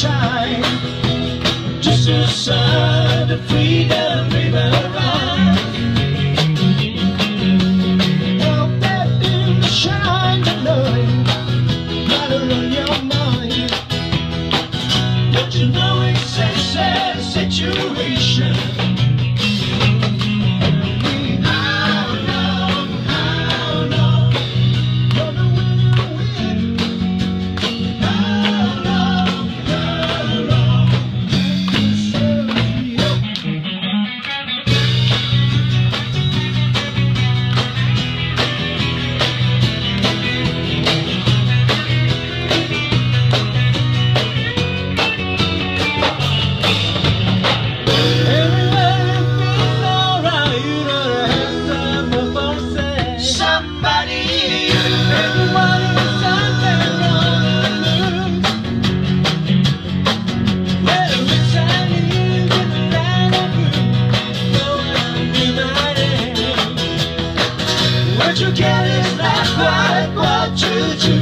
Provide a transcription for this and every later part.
shine, just a sun. is not quite what you do.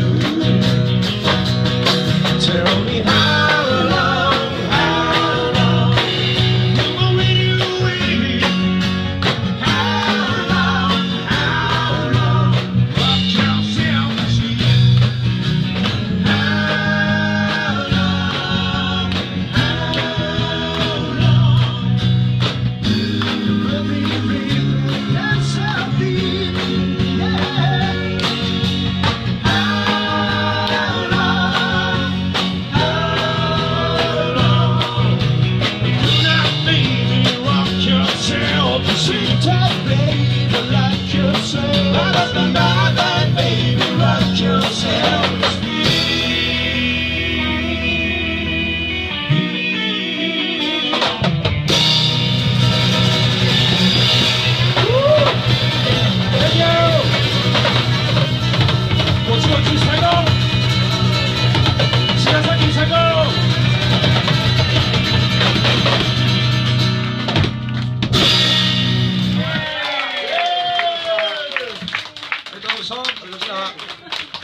dum dum. Samson,